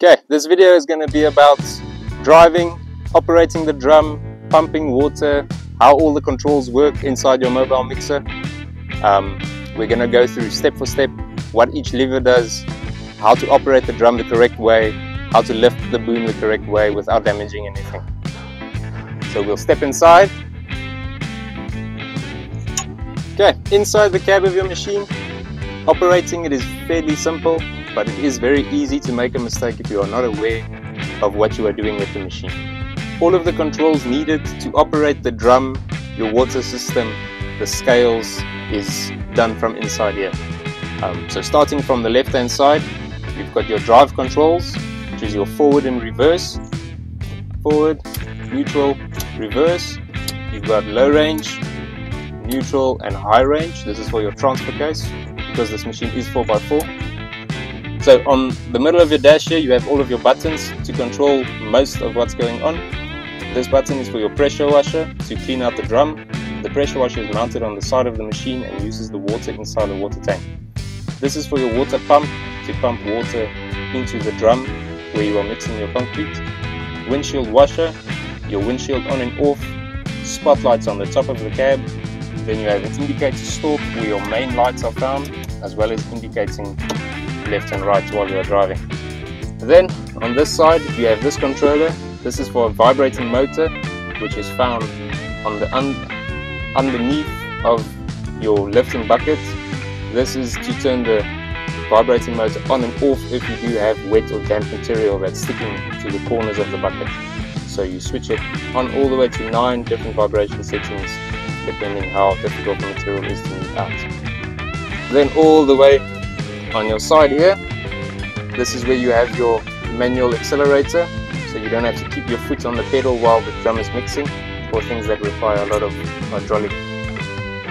Okay, this video is going to be about driving, operating the drum, pumping water, how all the controls work inside your mobile mixer. Um, we're going to go through step for step what each lever does, how to operate the drum the correct way, how to lift the boom the correct way without damaging anything. So we'll step inside. Okay, inside the cab of your machine, operating it is fairly simple but it is very easy to make a mistake if you are not aware of what you are doing with the machine. All of the controls needed to operate the drum, your water system, the scales is done from inside here. Um, so starting from the left hand side, you've got your drive controls, which is your forward and reverse, forward, neutral, reverse. You've got low range, neutral and high range. This is for your transfer case because this machine is 4x4. So on the middle of your dash here, you have all of your buttons to control most of what's going on. This button is for your pressure washer to clean out the drum. The pressure washer is mounted on the side of the machine and uses the water inside the water tank. This is for your water pump to pump water into the drum where you are mixing your concrete. Windshield washer, your windshield on and off, spotlights on the top of the cab. Then you have an indicator stalk where your main lights are found, as well as indicating left and right while you are driving. Then on this side you have this controller. This is for a vibrating motor which is found on the un underneath of your lifting bucket. This is to turn the vibrating motor on and off if you do have wet or damp material that's sticking to the corners of the bucket. So you switch it on all the way to 9 different vibration settings depending how difficult the material is to move out. Then all the way on your side here. This is where you have your manual accelerator so you don't have to keep your foot on the pedal while the drum is mixing for things that require a lot of hydraulic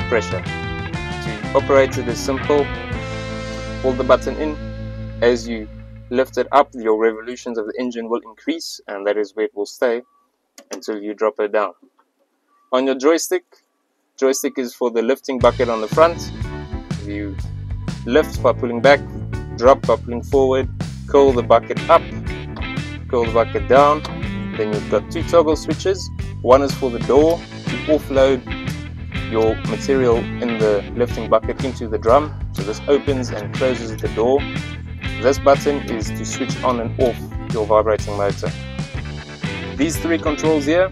pressure. To operate it is simple. Hold the button in. As you lift it up your revolutions of the engine will increase and that is where it will stay until you drop it down. On your joystick joystick is for the lifting bucket on the front. You lift by pulling back, drop by pulling forward, curl the bucket up, curl the bucket down. Then you've got two toggle switches. One is for the door to offload your material in the lifting bucket into the drum. So this opens and closes the door. This button is to switch on and off your vibrating motor. These three controls here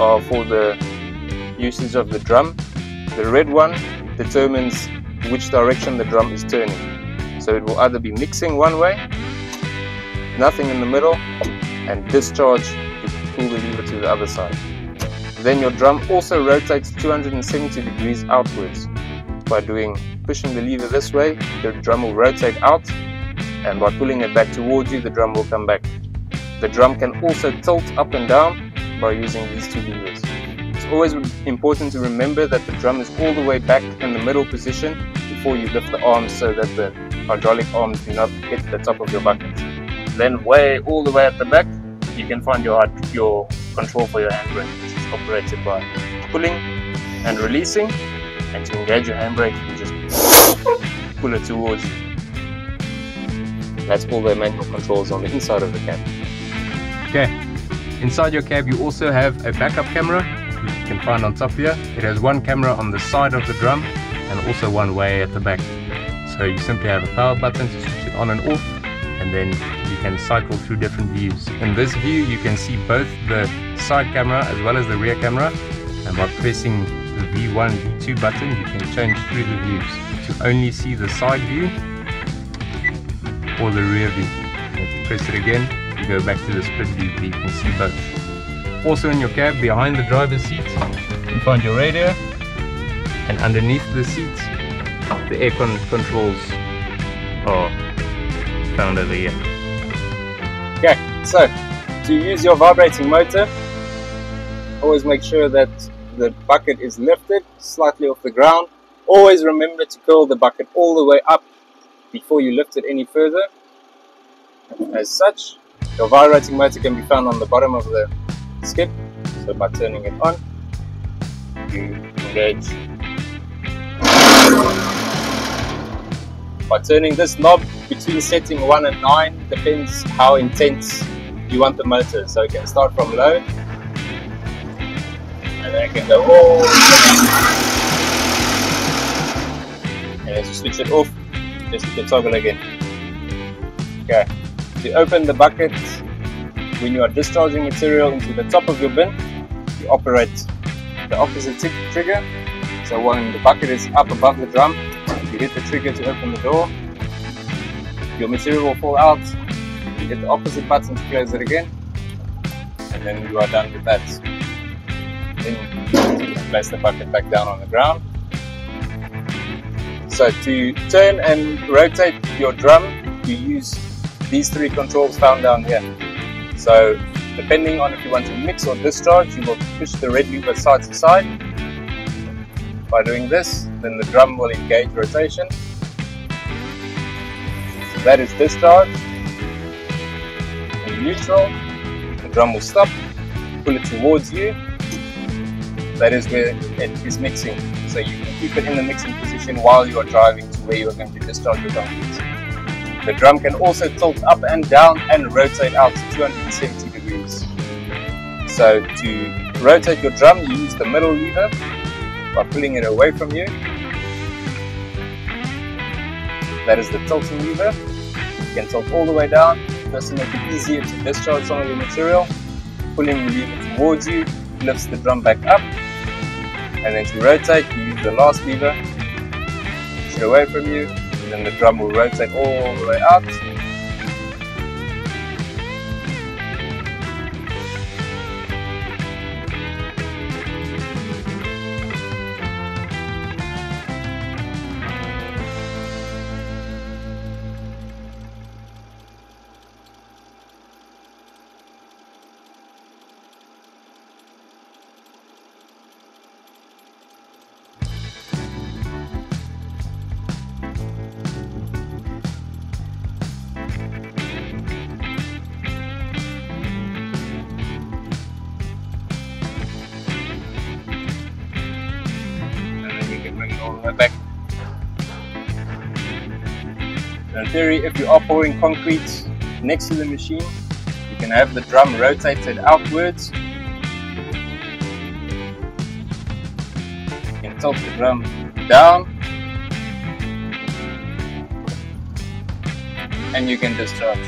are for the usage of the drum. The red one determines which direction the drum is turning. So it will either be mixing one way, nothing in the middle, and discharge to pull the lever to the other side. Then your drum also rotates 270 degrees outwards. By doing pushing the lever this way, the drum will rotate out, and by pulling it back towards you, the drum will come back. The drum can also tilt up and down by using these two levers. Always important to remember that the drum is all the way back in the middle position before you lift the arms so that the hydraulic arms do not hit the top of your bucket. Then way all the way at the back, you can find your, your control for your handbrake, which is operated by pulling and releasing. And to engage your handbrake, you just pull it towards you. That's all the manual controls on the inside of the cab. Okay, inside your cab you also have a backup camera, which you can find on top here. It has one camera on the side of the drum and also one way at the back. So you simply have a power button to switch it on and off and then you can cycle through different views. In this view you can see both the side camera as well as the rear camera and by pressing the V1, V2 button you can change through the views to only see the side view or the rear view. If you press it again you go back to the split view where you can see both. Also in your cab behind the driver's seat you find your radio and underneath the seats the aircon controls are found over here. Okay, so to use your vibrating motor, always make sure that the bucket is lifted slightly off the ground. Always remember to curl the bucket all the way up before you lift it any further. As such, your vibrating motor can be found on the bottom of the skip. So by turning it on, you engage By turning this knob, between setting 1 and 9 depends how intense you want the motor. So it can start from low and then it can go all and as you switch it off, just hit the toggle again. Okay. To open the bucket when you are discharging material into the top of your bin, you operate the opposite trigger. So when the bucket is up above the drum, you hit the trigger to open the door. Your material will fall out. You hit the opposite button to close it again. And then you are done with that. Then you place the bucket back down on the ground. So to turn and rotate your drum, you use these three controls found down here. So depending on if you want to mix or discharge, you will push the red lever side to side. By doing this, then the drum will engage rotation. So that is discharge. In neutral, the drum will stop, pull it towards you. That is where it is mixing. So you can keep it in the mixing position while you are driving to where you are going to discharge your concrete. The drum can also tilt up and down and rotate out to 270 degrees. So to rotate your drum, you use the middle lever by pulling it away from you. That is the tilting lever. You can tilt all the way down, just to make it easier to discharge some of your material. Pulling the lever towards you lifts the drum back up. And then to rotate, you use the last lever, push it away from you, and then the drum will rotate all the way out back. in theory, if you are pouring concrete next to the machine, you can have the drum rotated outwards. You can tilt the drum down. And you can discharge.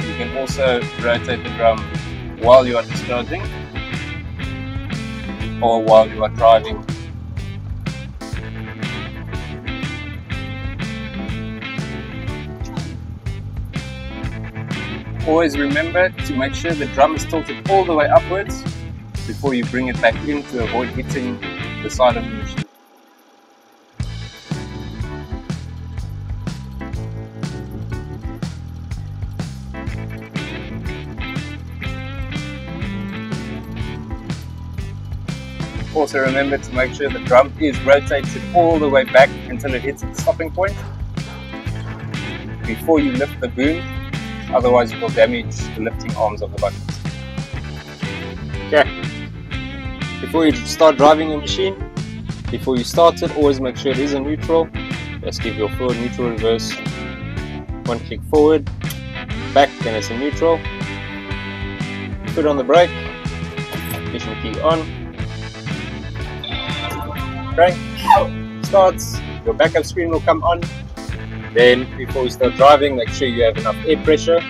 You can also rotate the drum while you are discharging or while you are driving Always remember to make sure the drum is tilted all the way upwards before you bring it back in to avoid hitting the side of the machine. Also remember to make sure the drum is rotated all the way back until it hits its stopping point before you lift the boom otherwise you will damage the lifting arms of the bucket. Okay, before you start driving your machine, before you start it, always make sure it is in neutral. Just give your forward neutral reverse, one click forward, back, then it's in neutral. Put on the brake, ignition key on, crank, starts, your backup screen will come on, then before you start driving, make sure you have enough air pressure,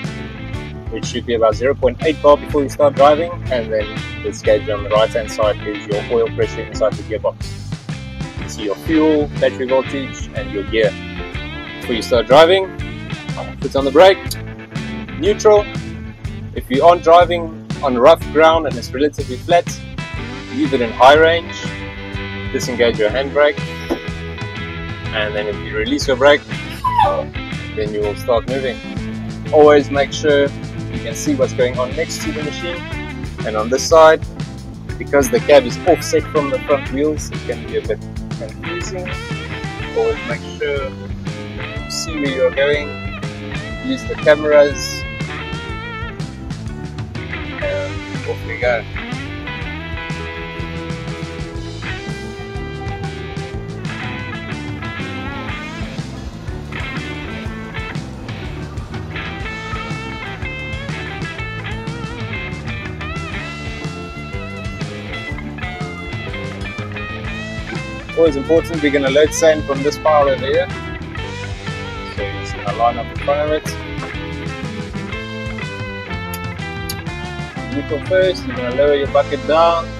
which should be about 0.8 bar before you start driving. And then this gauge on the right hand side is your oil pressure inside the gearbox. You see your fuel, battery voltage, and your gear. Before you start driving, put on the brake, neutral. If you aren't driving on rough ground and it's relatively flat, leave it in high range, disengage your handbrake, and then if you release your brake, then you will start moving. Always make sure you can see what's going on next to the machine and on this side because the cab is offset from the front wheels it can be a bit confusing. Always make sure you see where you're going, use the cameras and off we go. Always important, we're going to load sand from this pile over here. So you're just line up in front of it. Neutral first, you're to lower your bucket down.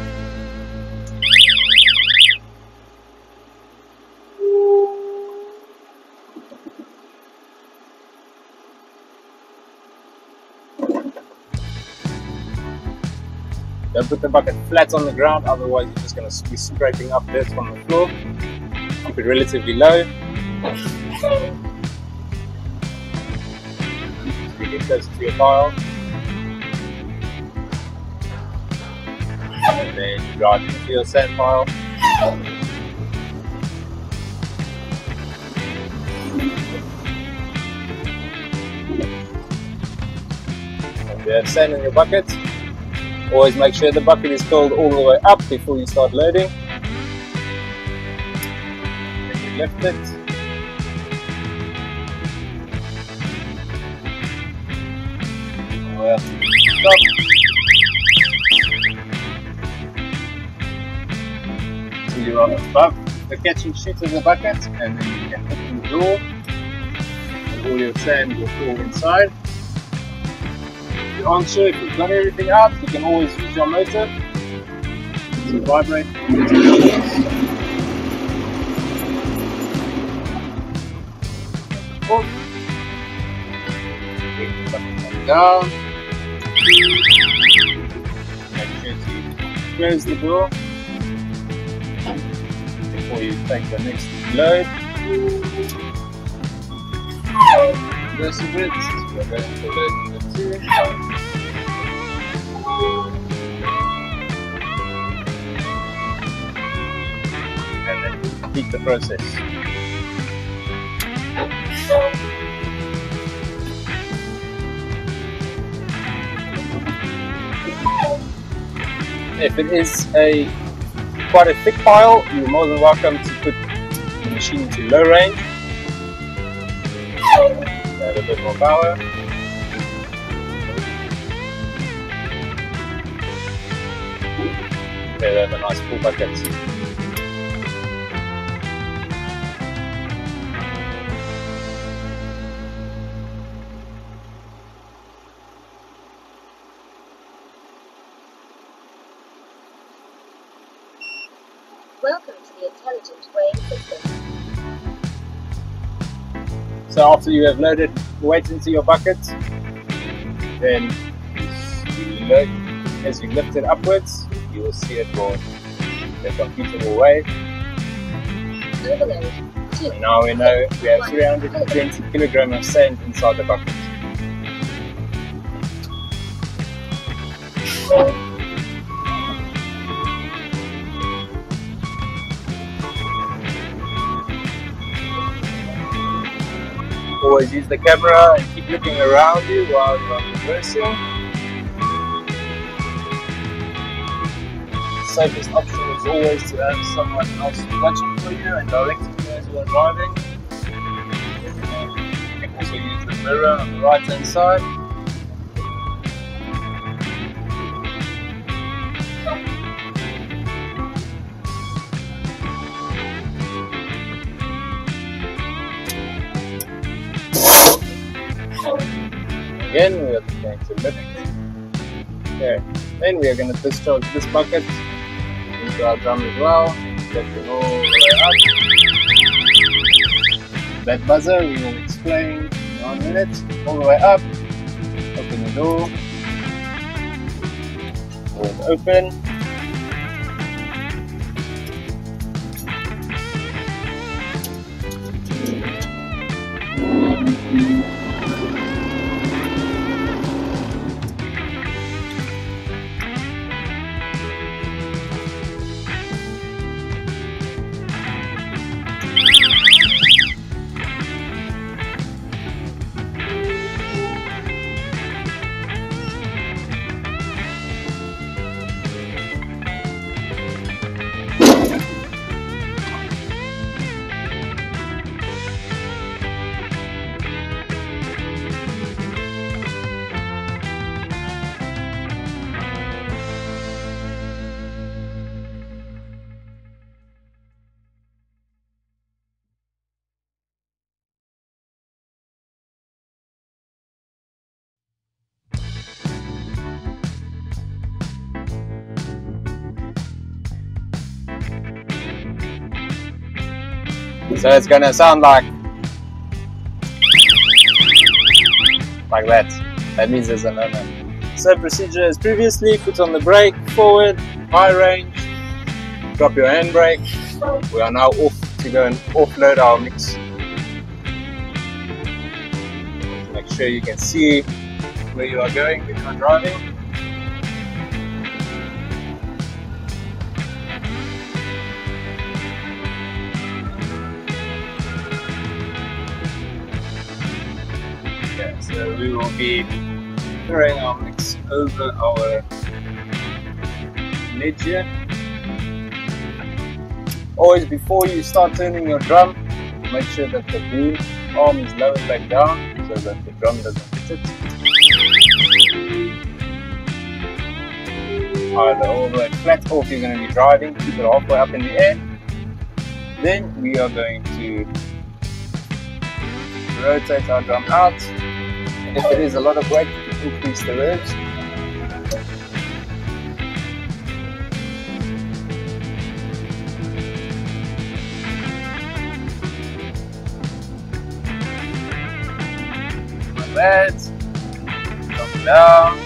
Don't put the bucket flat on the ground, otherwise you're just going to be scraping up dirt from the floor. Keep it relatively low. Get close to your pile. And then drive into your sand pile. And you have sand in your bucket. Always make sure the bucket is filled all the way up before you start loading. You lift it. Well, stop. So you are above the catching sheet of the bucket and then you can open the door and all your sand will fall inside you if you've got everything out, you can always use your motor to vibrate. Up. Down. Close the door before you take the next load. Just a bit. We're going load number two. And then complete the process. If it is a quite a thick pile, you're more than welcome to put the machine into low range. Add a bit more power. Okay, they have a nice full bucket. Welcome to the Intelligent Weighing System. So after you have loaded weight into your bucket, then you load, as you lift it upwards, you will see it go the weigh. Overload 2. And now we know we have 320 kilograms of sand inside the bucket. Always use the camera and keep looking around you while you're reversing. Safest option is always to have someone else watching for you and directing you as you are driving. You can also use the mirror on the right hand side. Again, we are going to lift. Okay, then we are going to discharge this bucket our drum as well. Get the way up. That buzzer we will explain in one minute. All the way up. Open the door. Door is open. So it's gonna sound like like that. That means there's no-no. So procedure as previously, foot on the brake, forward, high range, drop your handbrake. We are now off to go and offload our mix. Make sure you can see where you are going when you are driving. We will be throwing our mix over our lid. Always before you start turning your drum, make sure that the boom arm is lowered back down so that the drum doesn't hit it. Either all the way flat or if you're going to be driving, keep it halfway up in the air. Then we are going to rotate our drum out. If it is a lot of weight, increase the revs. That. Drop down.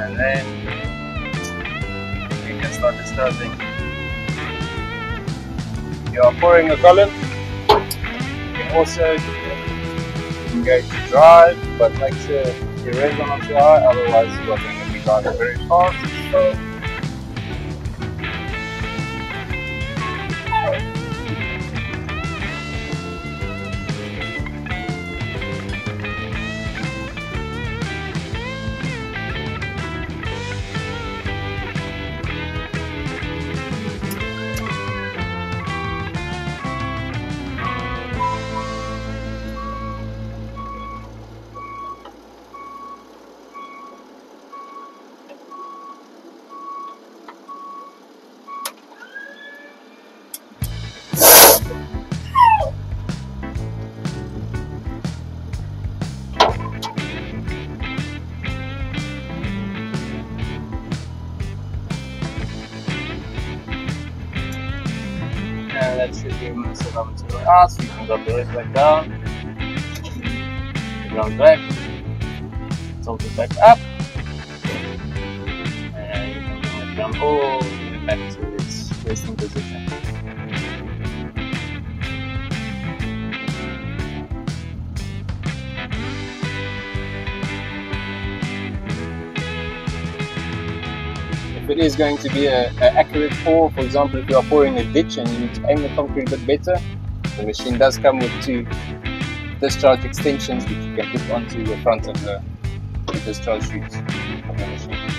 And then we can start disturbing. You are pouring a column. You also engage to drive, but make sure revs are not too high, otherwise you are going to be driving very fast. So so you can drop the rest back down. Ground back, tilt it back up, and you can drum all the way back to its resting position. if it is going to be an accurate pour, for example, if you are pouring a ditch and you need to aim the concrete a bit better, the machine does come with two discharge extensions that you can put onto the front of the, the discharge chute of the machine.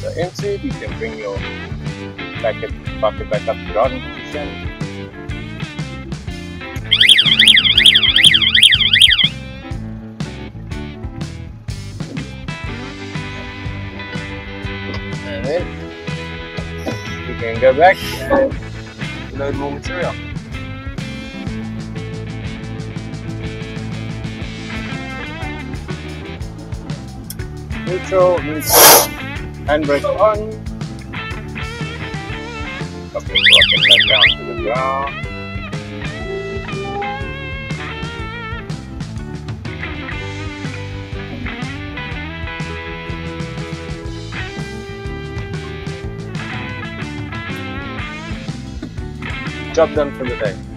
So empty, you can bring your bucket, bucket back up to driving position. Can go back and load more material. Neutral means handbrake on. Your bucket back down to the ground. Job done for the day.